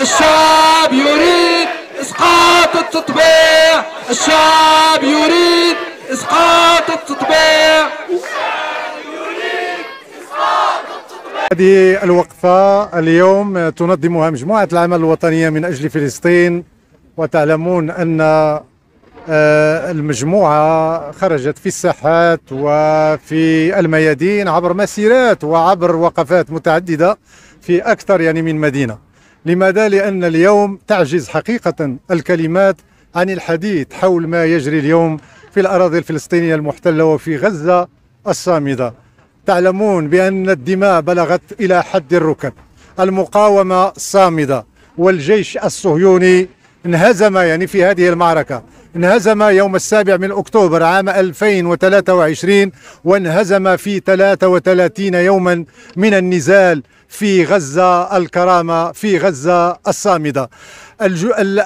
الشعب يريد إسقاط التطبيع. الشعب يريد إسقاط التطبيع. هذه الوقفة اليوم تنظمها مجموعة العمل الوطنية من أجل فلسطين وتعلمون أن آه، المجموعة خرجت في الساحات وفي الميادين عبر مسيرات وعبر وقفات متعددة في أكثر يعني من مدينة. لماذا؟ لأن اليوم تعجز حقيقة الكلمات عن الحديث حول ما يجري اليوم في الأراضي الفلسطينية المحتلة وفي غزة الصامدة تعلمون بأن الدماء بلغت إلى حد الركب المقاومة صامدة والجيش الصهيوني انهزم يعني في هذه المعركة انهزم يوم السابع من أكتوبر عام 2023 وانهزم في 33 يوما من النزال في غزة الكرامة في غزة الصامدة.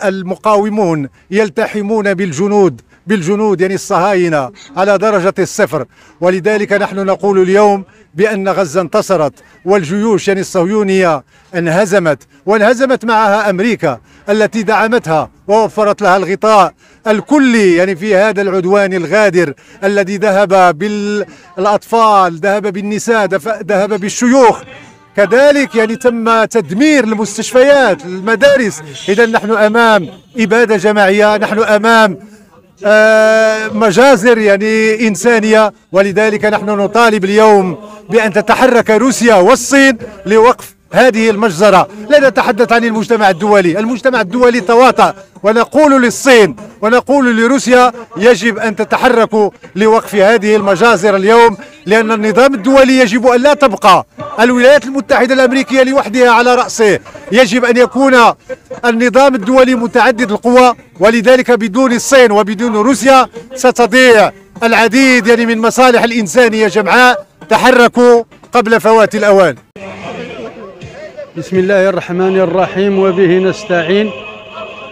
المقاومون يلتحمون بالجنود بالجنود يعني الصهاينة على درجة الصفر. ولذلك نحن نقول اليوم بأن غزة انتصرت والجيوش يعني الصهيونية انهزمت وانهزمت معها أمريكا التي دعمتها ووفرت لها الغطاء الكلي يعني في هذا العدوان الغادر الذي ذهب بالأطفال ذهب بالنساء ذهب بالشيوخ كذلك يعني تم تدمير المستشفيات المدارس. إذا نحن أمام إبادة جماعية نحن أمام آه، مجازر يعني إنسانية. ولذلك نحن نطالب اليوم بأن تتحرك روسيا والصين لوقف هذه المجزرة. لا نتحدث عن المجتمع الدولي. المجتمع الدولي تواطأ. ونقول للصين ونقول لروسيا يجب أن تتحركوا لوقف هذه المجازر اليوم لأن النظام الدولي يجب أن لا تبقى. الولايات المتحدة الأمريكية لوحدها على رأسه. يجب أن يكون النظام الدولي متعدد القوى ولذلك بدون الصين وبدون روسيا ستضيع العديد يعني من مصالح الإنسانية جمعاء تحركوا قبل فوات الأوان. بسم الله الرحمن الرحيم وبه نستعين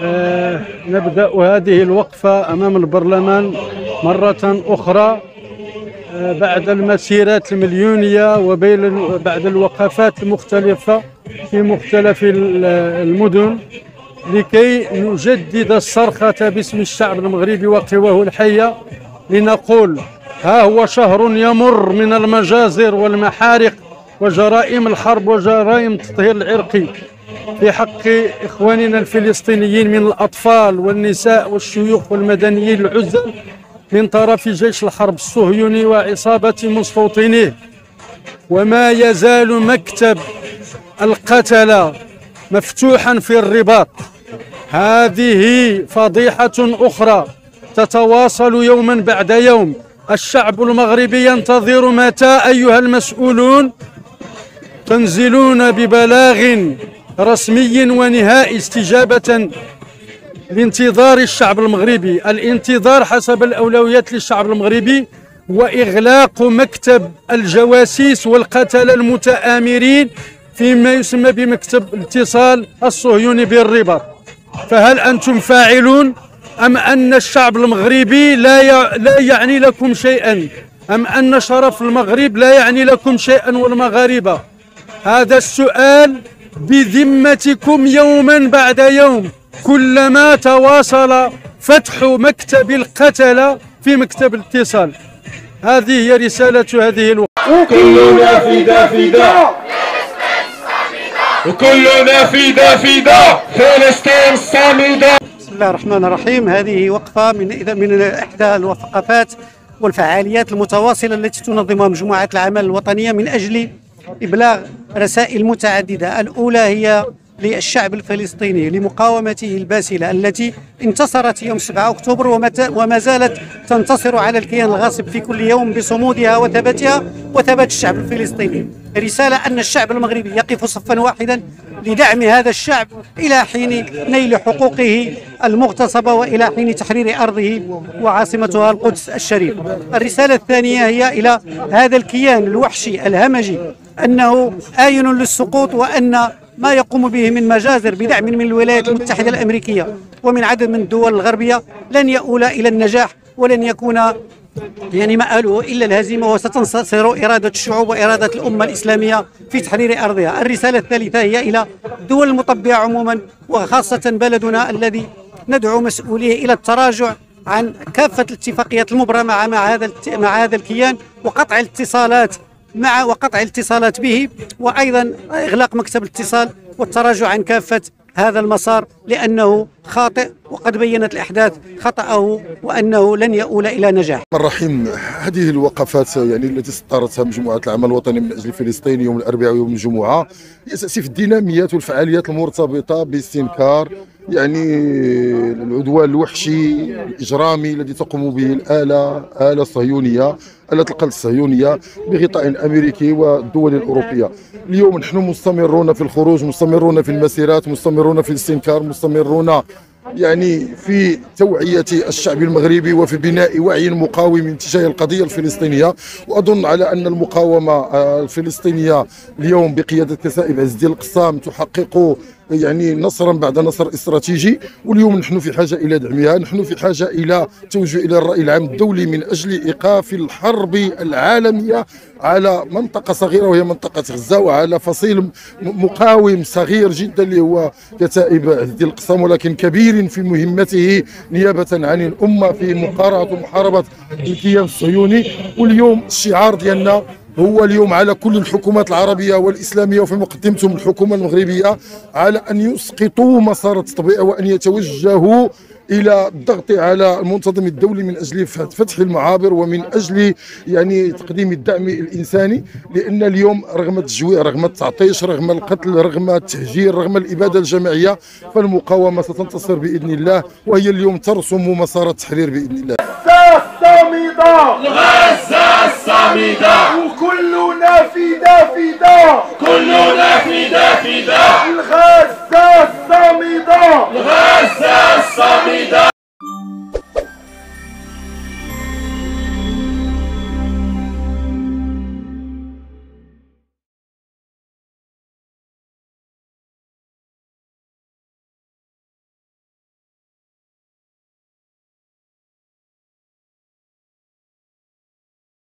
آه نبدأ هذه الوقفة أمام البرلمان مرة أخرى آه بعد المسيرات المليونية وبين بعد الوقفات المختلفة في مختلف المدن لكي نجدد الصرخة باسم الشعب المغربي وقواه الحية لنقول ها هو شهر يمر من المجازر والمحارق وجرائم الحرب وجرائم التطهير العرقي في حق إخواننا الفلسطينيين من الأطفال والنساء والشيوخ والمدنيين العزل من طرف جيش الحرب الصهيوني وعصابة مستوطنيه. وما يزال مكتب القتلة مفتوحا في الرباط. هذه فضيحة أخرى تتواصل يوما بعد يوم. الشعب المغربي ينتظر متى أيها المسؤولون؟ تنزلون ببلاغ رسمي ونهائي استجابة لانتظار الشعب المغربي. الانتظار حسب الأولويات للشعب المغربي وإغلاق مكتب الجواسيس والقتلة المتآمرين فيما يسمى بمكتب الاتصال الصهيوني بالرباط فهل أنتم فاعلون أم أن الشعب المغربي لا لا يعني لكم شيئا؟ أم أن شرف المغرب لا يعني لكم شيئا والمغاربة؟ هذا السؤال بذمتكم يوما بعد يوم. كلما تواصل فتح مكتب القتلة في مكتب الاتصال. هذه هي رسالة هذه الوقت وكلنا فدا فدا وكلنا فدا فدا فلسطين صامدة. بسم الله الرحمن الرحيم. هذه وقفة من من إحدى الوقفات والفعاليات المتواصلة التي تنظمها مجموعة العمل الوطنية من أجل إبلاغ رسائل متعددة. الأولى هي للشعب الفلسطيني لمقاومته الباسلة التي انتصرت يوم 7 أكتوبر وما زالت تنتصر على الكيان الغاصب في كل يوم بصمودها وثباتها وثبات الشعب الفلسطيني. رسالة أن الشعب المغربي يقف صفا واحدا لدعم هذا الشعب إلى حين نيل حقوقه المغتصبة وإلى حين تحرير أرضه وعاصمتها القدس الشريف. الرسالة الثانية هي إلى هذا الكيان الوحشي الهمجي أنه آين للسقوط وأن ما يقوم به من مجازر بدعم من الولايات المتحدة الأمريكية ومن عدد من الدول الغربية لن يؤول إلى النجاح ولن يكون يعني مآله إلا الهزيمة وستنتصر إرادة الشعوب وإرادة الأمة الإسلامية في تحرير أرضها. الرسالة الثالثة هي إلى الدول المطبعة عموما وخاصة بلدنا الذي ندعو مسؤوليه إلى التراجع عن كافة الاتفاقيات المبرمة مع هذا مع هذا الكيان وقطع الاتصالات مع وقطع الاتصالات به وأيضا إغلاق مكتب الاتصال والتراجع عن كافة هذا المسار لأنه خاطئ وقد بينت الأحداث خطأه وأنه لن يؤول إلى نجاح. الرحيم هذه الوقفات يعني التي سطرتها مجموعة العمل الوطني من أجل فلسطين يوم الأربعاء ويوم الجمعة هي في الديناميات والفعاليات المرتبطة باستنكار يعني العدوان الوحشي الإجرامي الذي تقوم به الآلة آلة الصهيونية آلة القتل الصهيونية بغطاء أمريكي والدول الأوروبية. اليوم نحن مستمرون في الخروج مستمرون في المسيرات مستمرون في الاستنكار مستمرون يعني في توعية الشعب المغربي وفي بناء وعي مقاوم تجاه القضية الفلسطينية. وأظن على أن المقاومة الفلسطينية اليوم بقيادة كسائب عز القسام تحقق يعني نصرا بعد نصر استراتيجي واليوم نحن في حاجة إلى دعمها نحن في حاجة إلى توجه إلى الرأي العام الدولي من أجل إيقاف الحرب العالمية على منطقة صغيرة وهي منطقة غزة وعلى فصيل مقاوم صغير جدا اللي هو كتائب الدين القسام ولكن كبير في مهمته نيابة عن الأمة في مقارعه ومحاربة الكيان الصهيوني. واليوم الشعار ديالنا هو اليوم على كل الحكومات العربية والإسلامية وفي مقدمتهم الحكومة المغربية على أن يسقطوا مسار التطبيع وأن يتوجهوا إلى الضغط على المنتظم الدولي من أجل فتح المعابر ومن أجل يعني تقديم الدعم الإنساني لأن اليوم رغم التجويع رغم التعطيش رغم القتل رغم التهجير رغم الإبادة الجماعية فالمقاومة ستنتصر بإذن الله وهي اليوم ترسم مسار التحرير بإذن الله. الصامدة غزة الصامدة وكلنا فدا فدا. كلنا